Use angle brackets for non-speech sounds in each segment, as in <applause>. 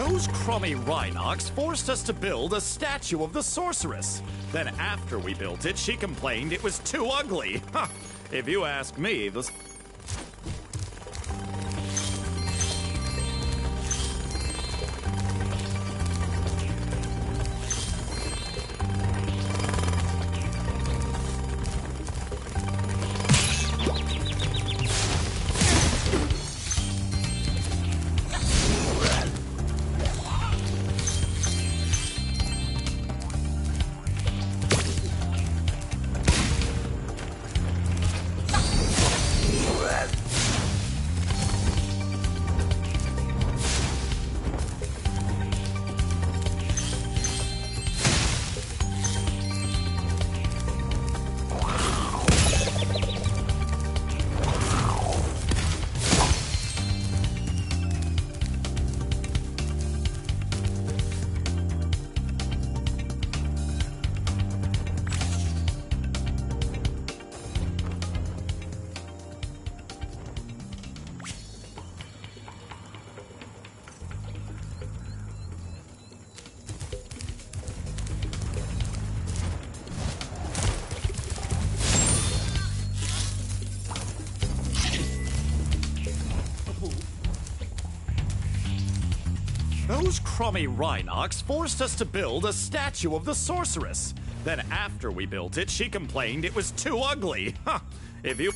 Those crummy Rhynocs forced us to build a statue of the sorceress. Then, after we built it, she complained it was too ugly. <laughs> Huh. If you ask me, the. Crummy Rhynocs forced us to build a statue of the sorceress. Then, after we built it, she complained it was too ugly. <laughs> Huh. If you.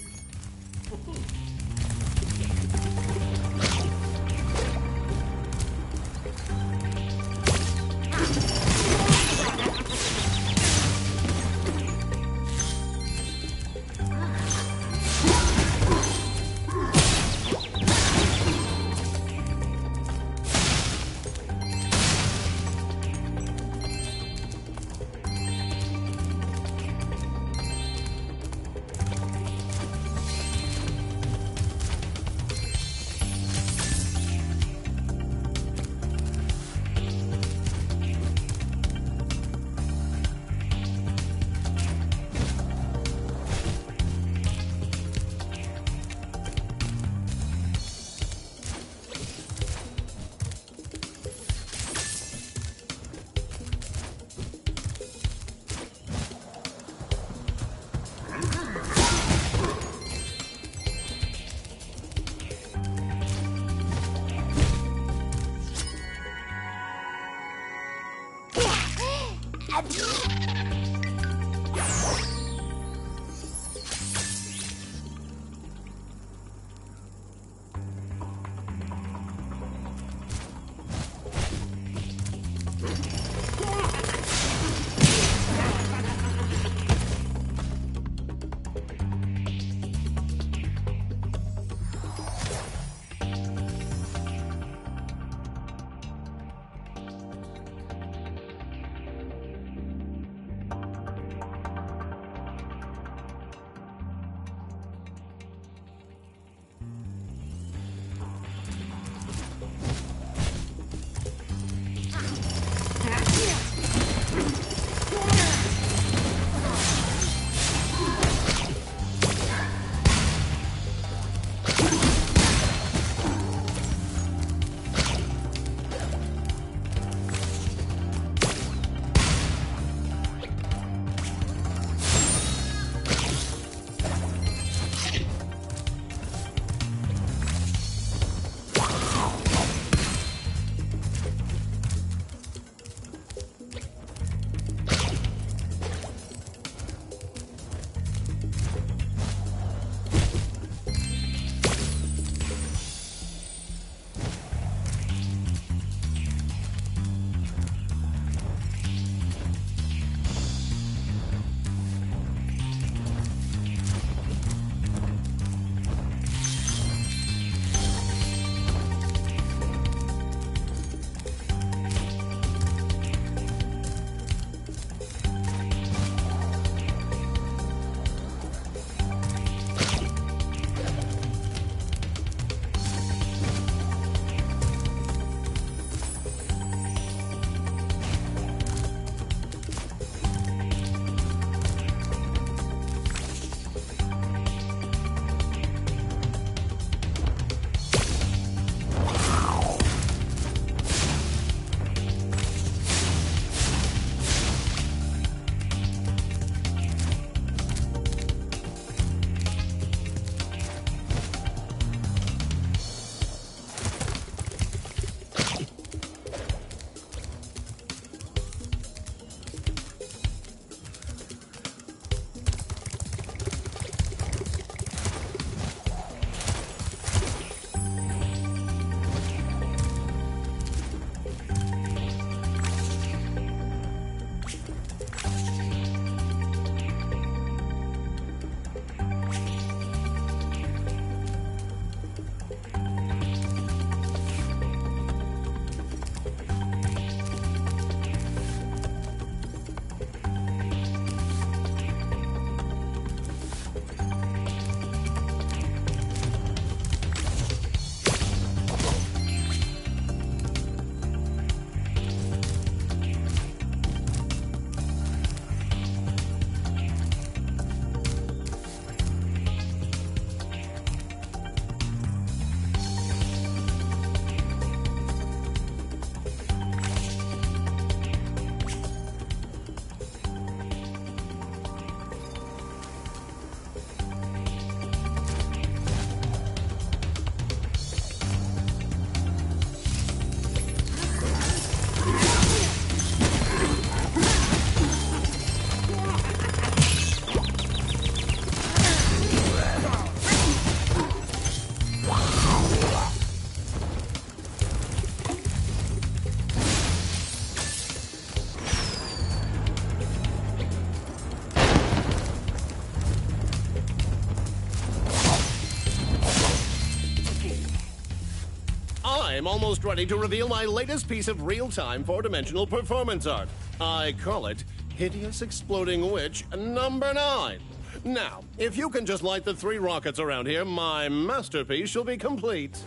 I'm almost ready to reveal my latest piece of real time four dimensional performance art. I call it Hideous Exploding Witch number nine. Now, if you can just light the three rockets around here, my masterpiece shall be complete.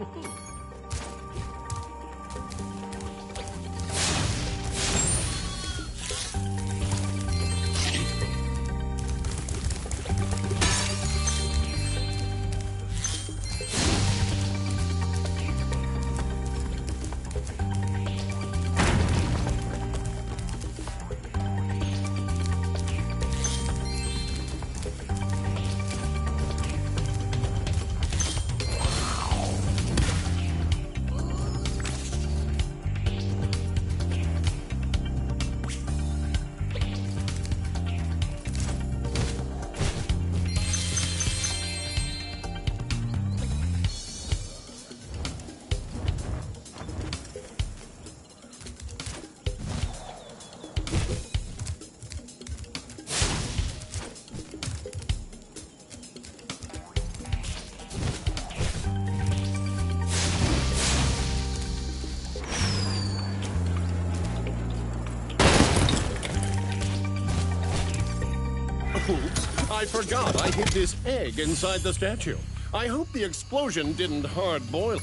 <laughs> Oops, I forgot I hid this egg inside the statue. I hope the explosion didn't hard boil.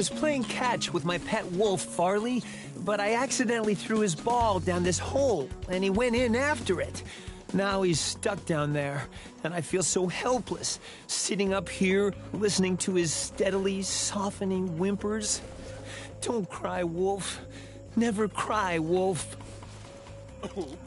Was playing catch with my pet wolf, Farley, but I accidentally threw his ball down this hole, and he went in after it. Now he's stuck down there, and I feel so helpless, sitting up here, listening to his steadily softening whimpers. Don't cry, Wolf. Never cry, Wolf. Oh.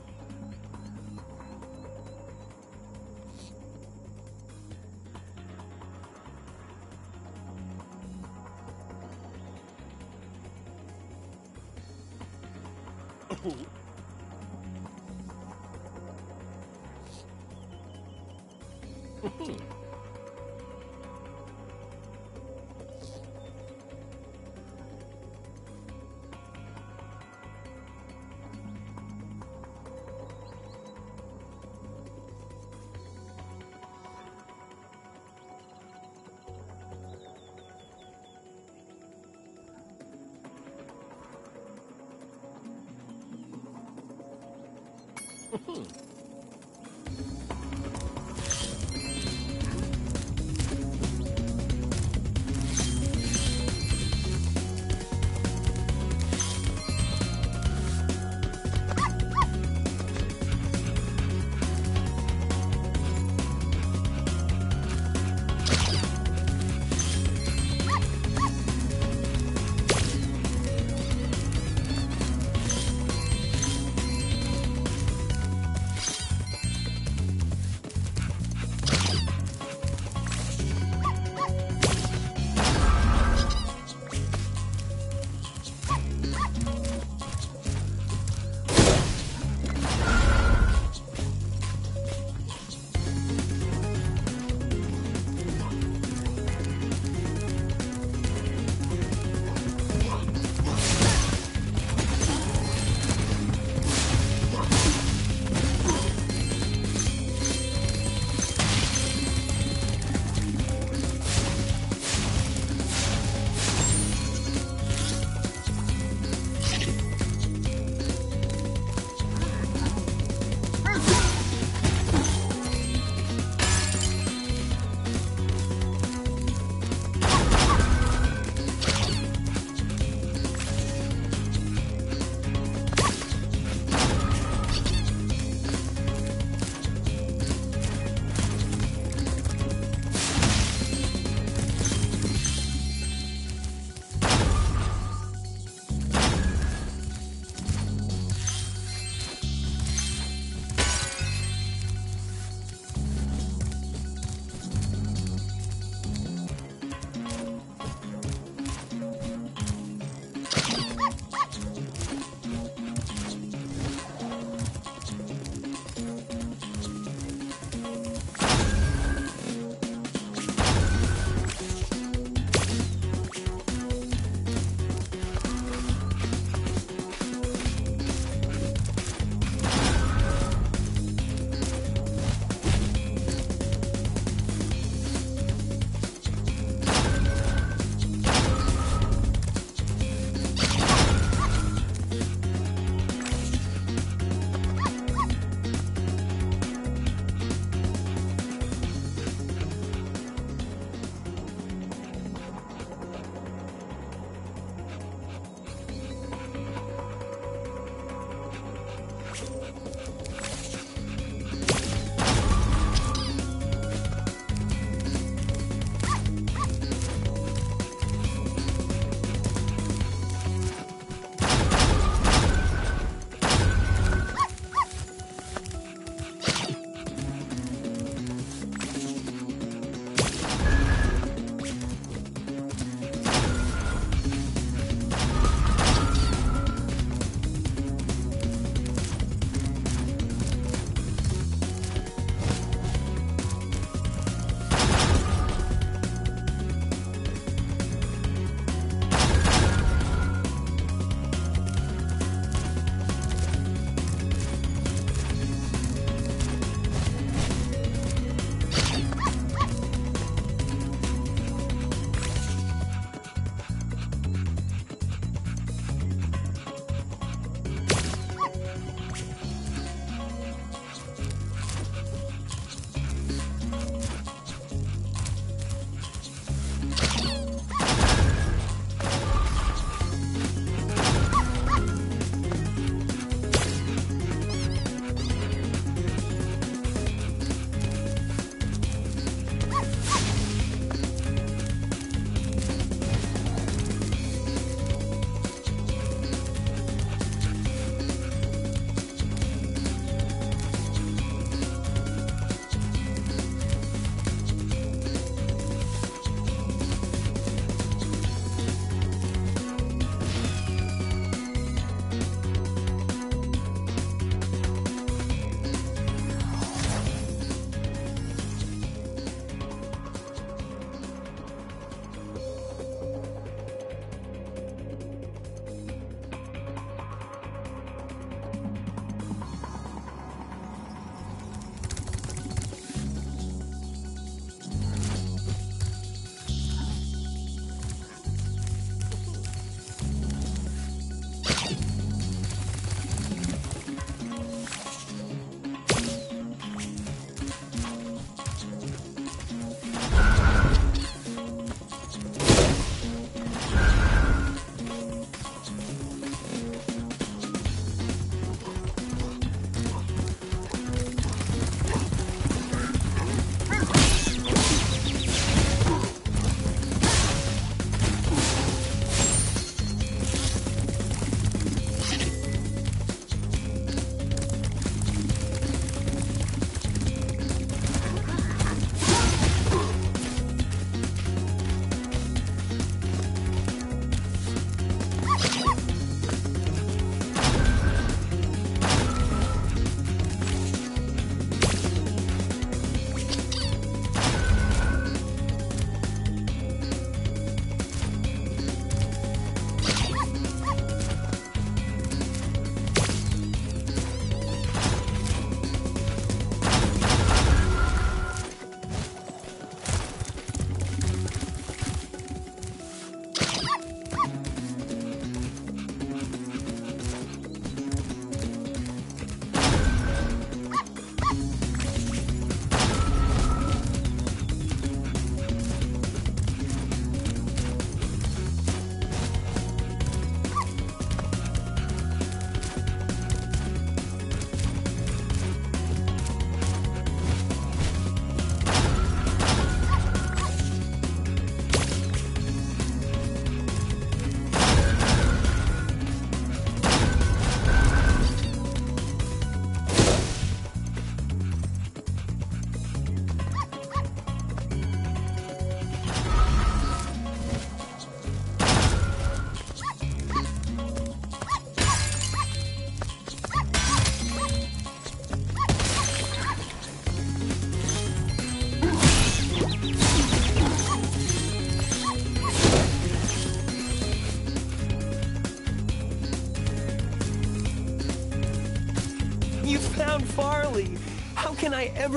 ほ。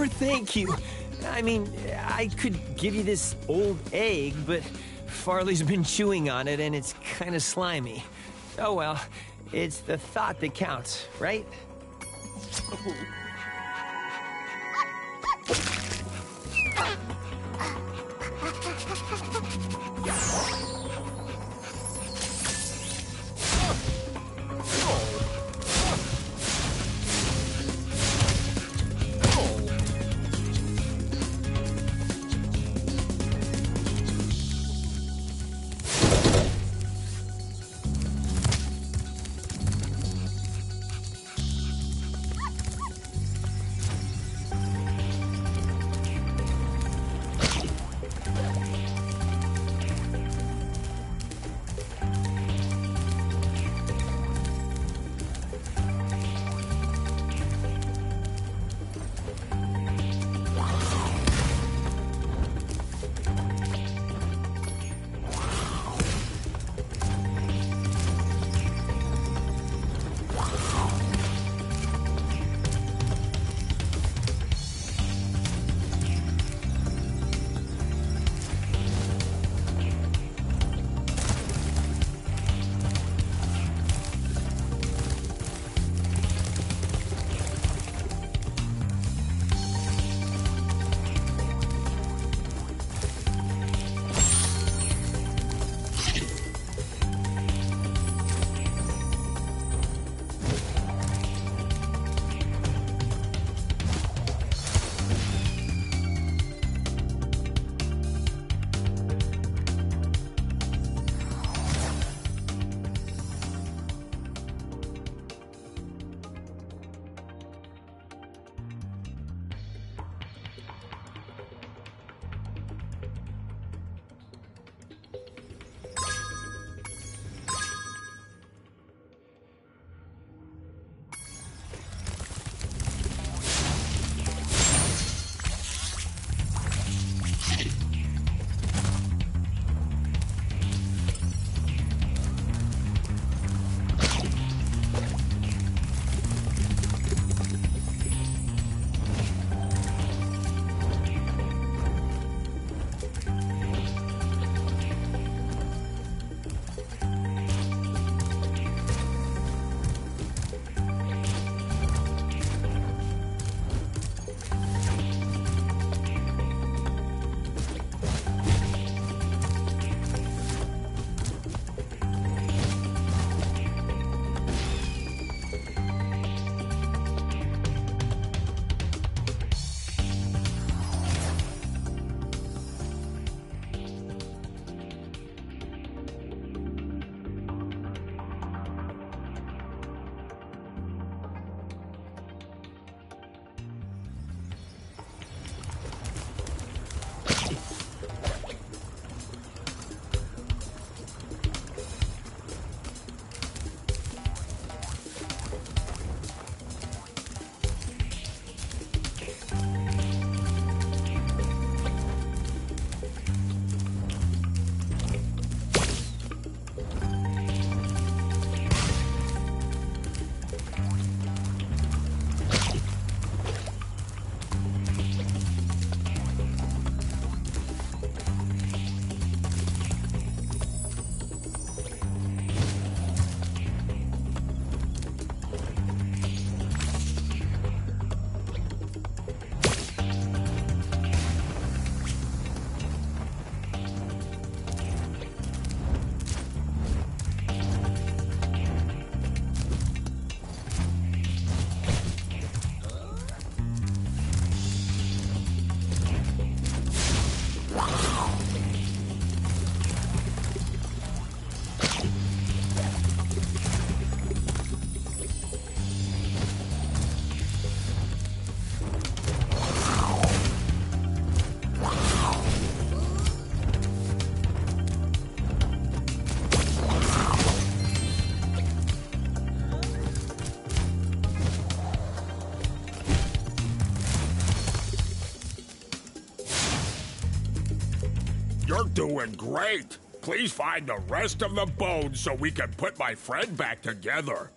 Thank you? I mean, I could give you this old egg, but Farley's been chewing on it and it's kind of slimy. Oh well, it's the thought that counts, right? Doing great. Please find the rest of the bones so we can put my friend back together.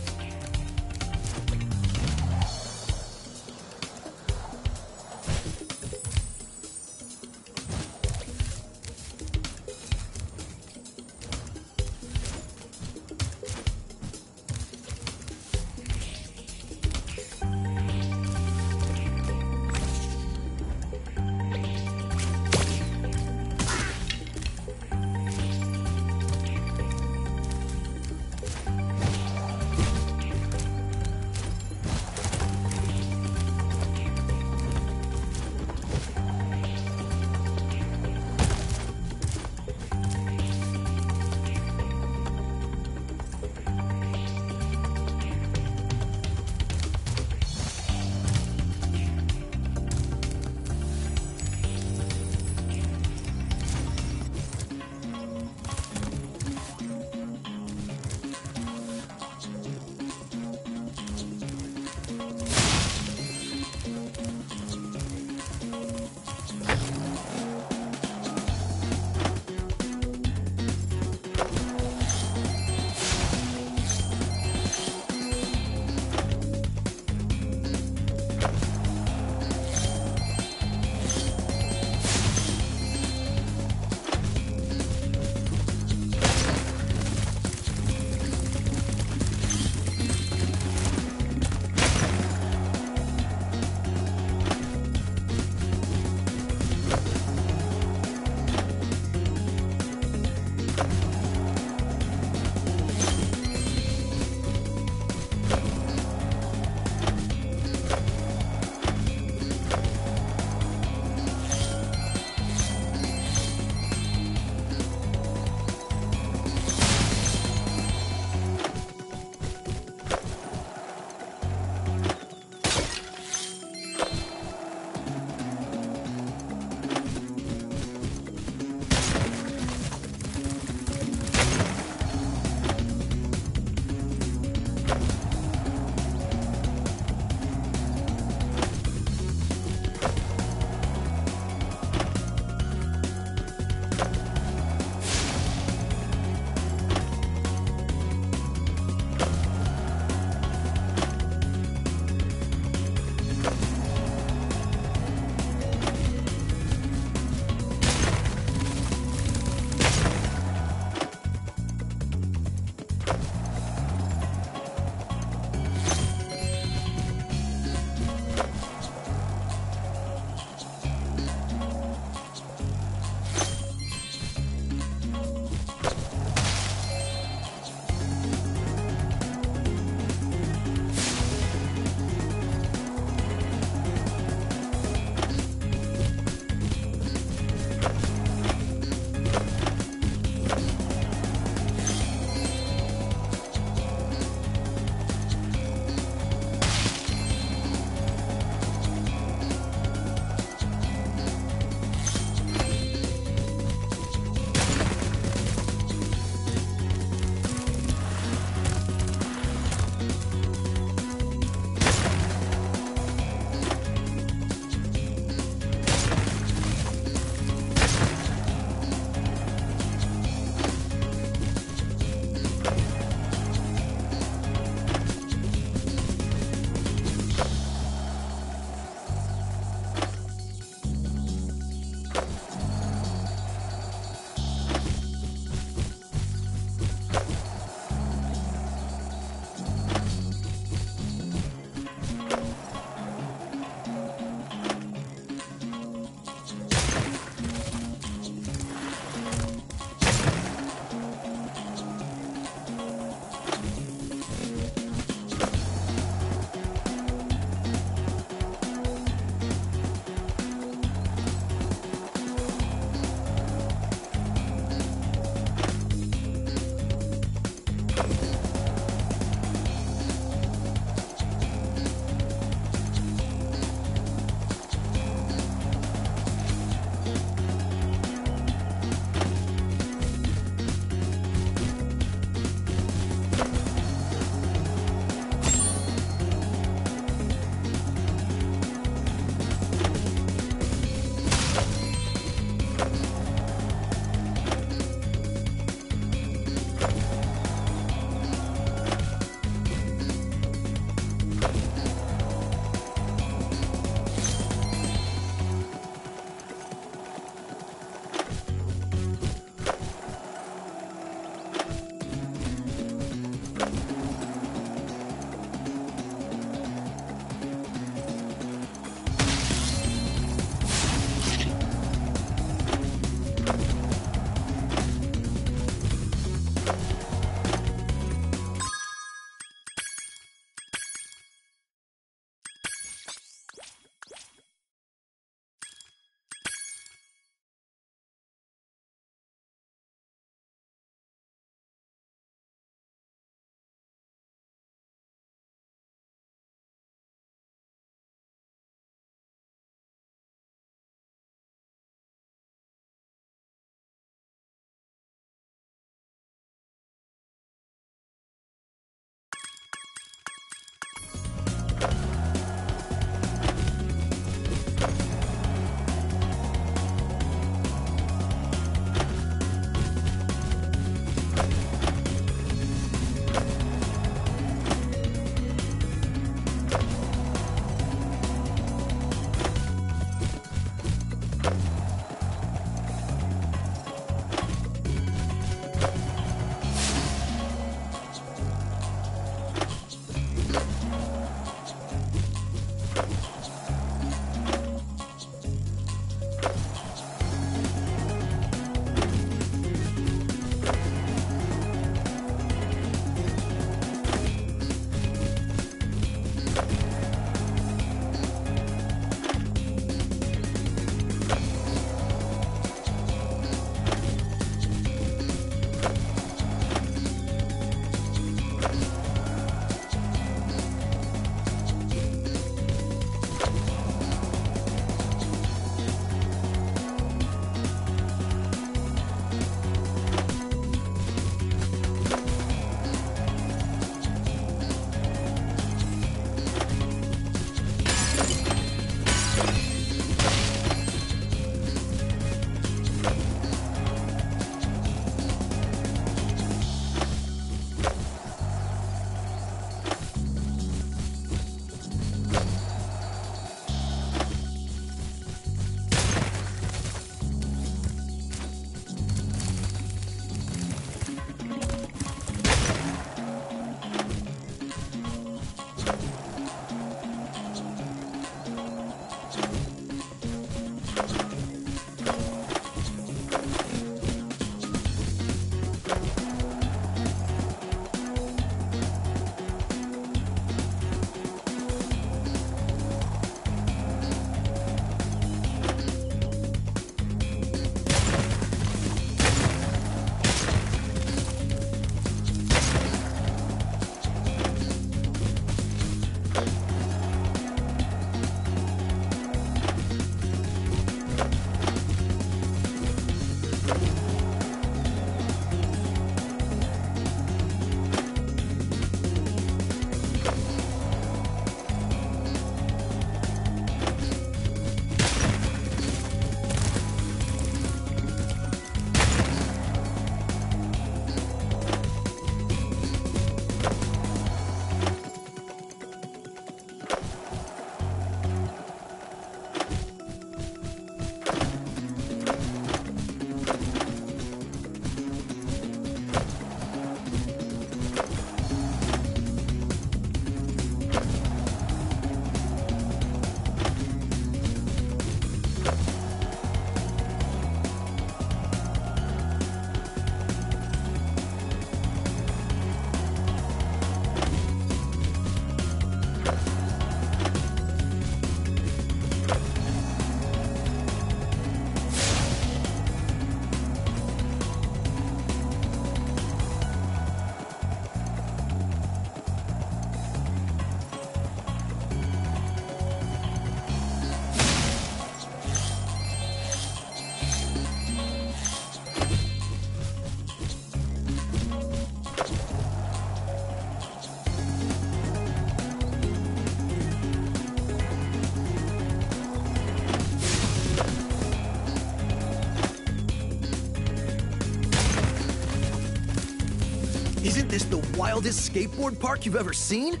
Wildest skateboard park you've ever seen?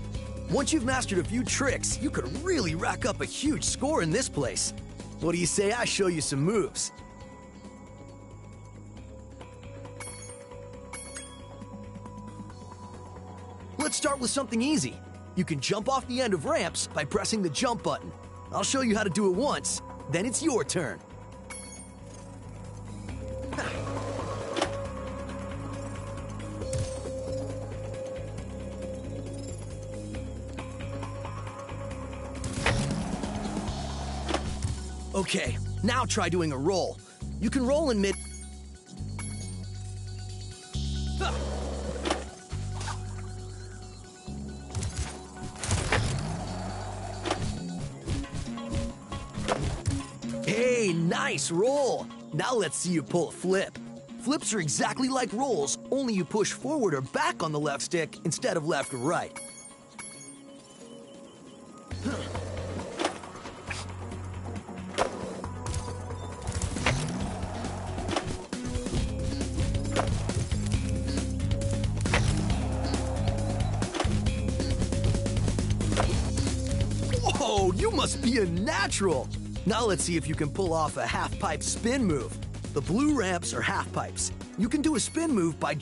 Once you've mastered a few tricks, you could really rack up a huge score in this place. What do you say I show you some moves? Let's start with something easy. You can jump off the end of ramps by pressing the jump button. I'll show you how to do it once, then it's your turn. Okay, now try doing a roll. You can roll in mid. Hey, nice roll! Now let's see you pull a flip. Flips are exactly like rolls, only you push forward or back on the left stick instead of left or right. Natural! Now let's see if you can pull off a half pipe spin move. The blue ramps are half pipes. You can do a spin move by.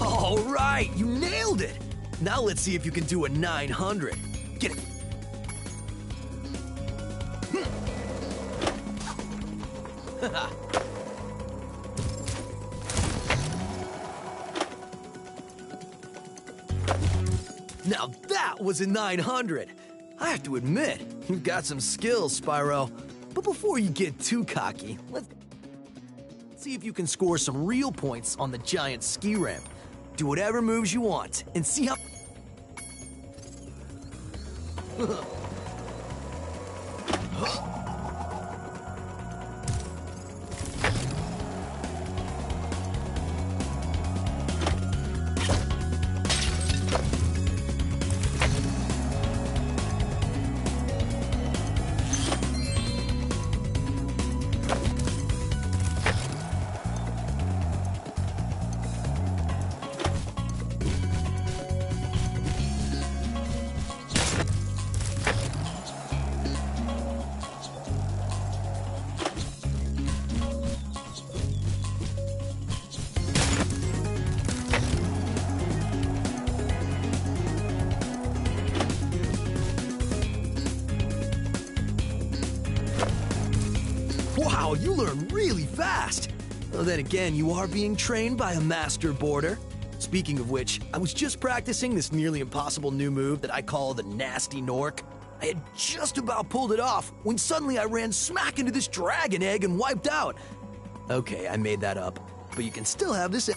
All right, you nailed it! Now let's see if you can do a 900. Was a 900. I have to admit, you've got some skills, Spyro. But before you get too cocky, let's see if you can score some real points on the giant ski ramp. Do whatever moves you want and see how. <laughs> <laughs> fast. Well, then again, you are being trained by a master boarder. Speaking of which, I was just practicing this nearly impossible new move that I call the Nasty Nork. I had just about pulled it off when suddenly I ran smack into this dragon egg and wiped out. Okay, I made that up, but you can still have this.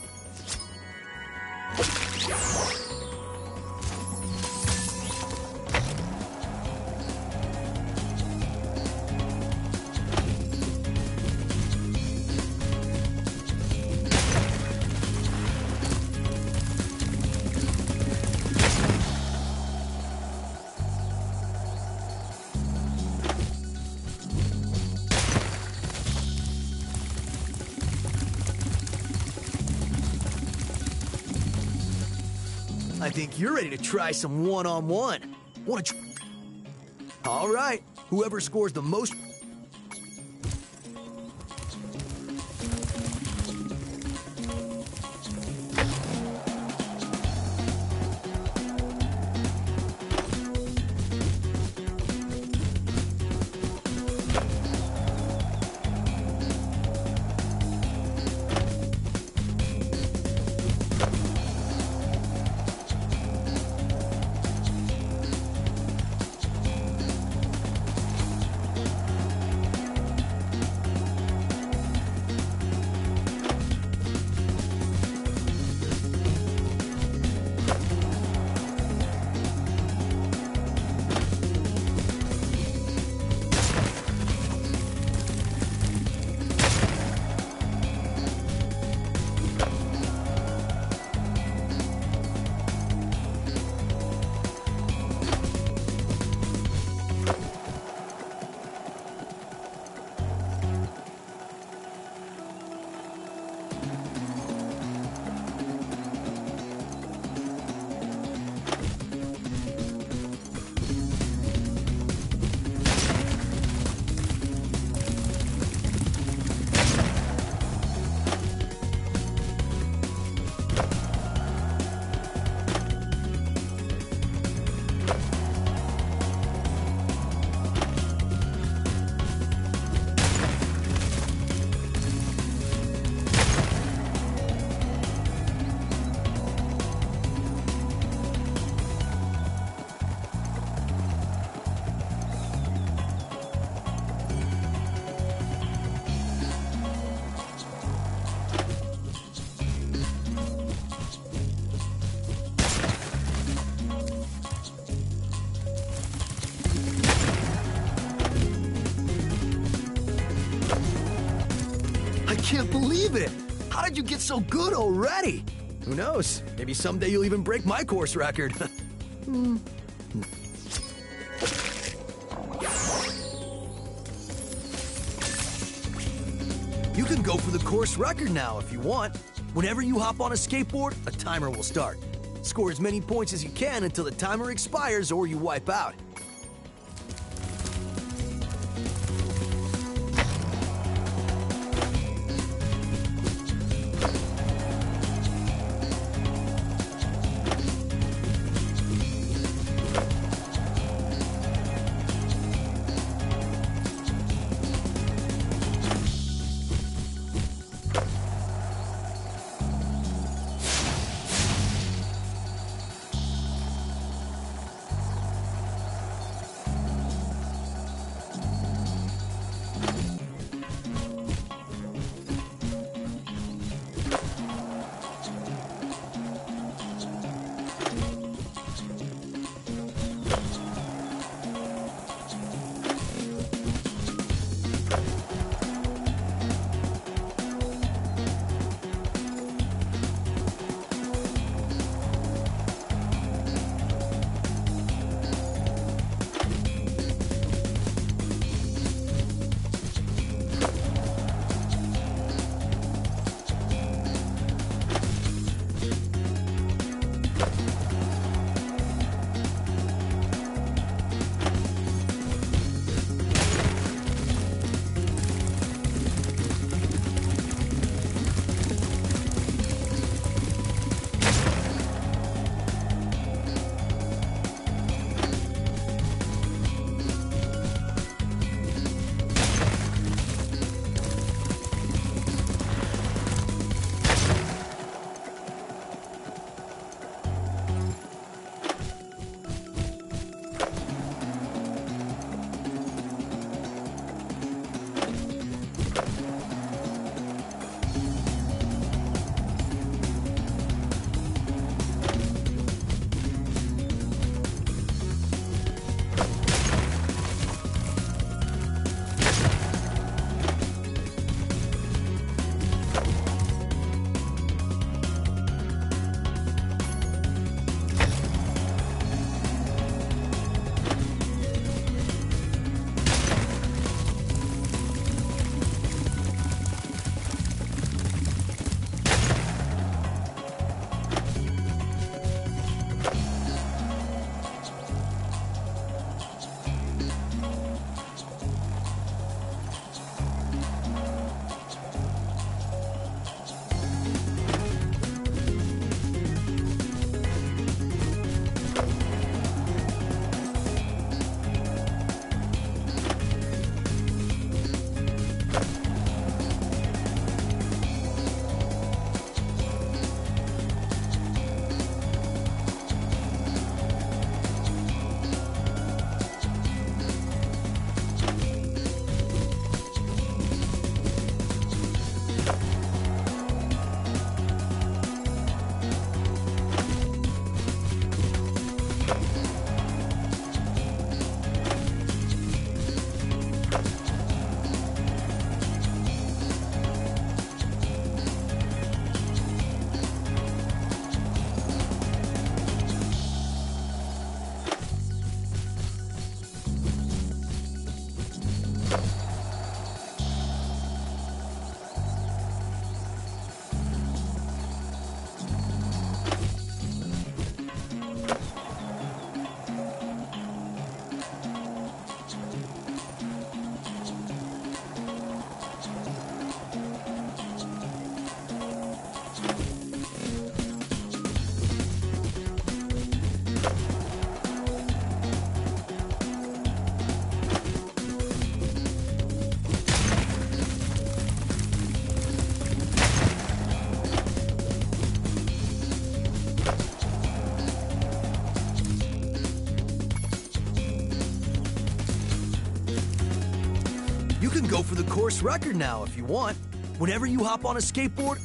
Think you're ready to try some one on one. Want to? All right. Whoever scores the most. How'd you get so good already? Who knows? Maybe someday you'll even break my course record. <laughs> Hmm. You can go for the course record now if you want. Whenever you hop on a skateboard, a timer will start. Score as many points as you can until the timer expires or you wipe out. go for the course record now if you want. Whenever you hop on a skateboard,